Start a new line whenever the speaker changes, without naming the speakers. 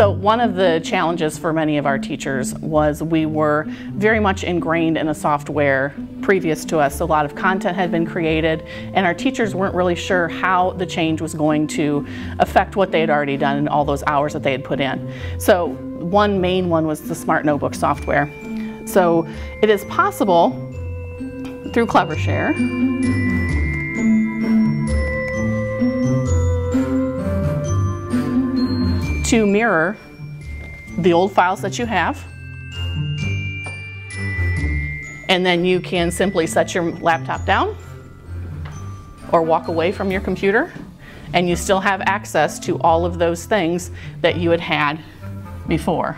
So one of the challenges for many of our teachers was we were very much ingrained in a software previous to us. A lot of content had been created and our teachers weren't really sure how the change was going to affect what they had already done and all those hours that they had put in. So one main one was the Smart Notebook software. So it is possible through Clevershare to mirror the old files that you have. And then you can simply set your laptop down or walk away from your computer and you still have access to all of those things that you had had before.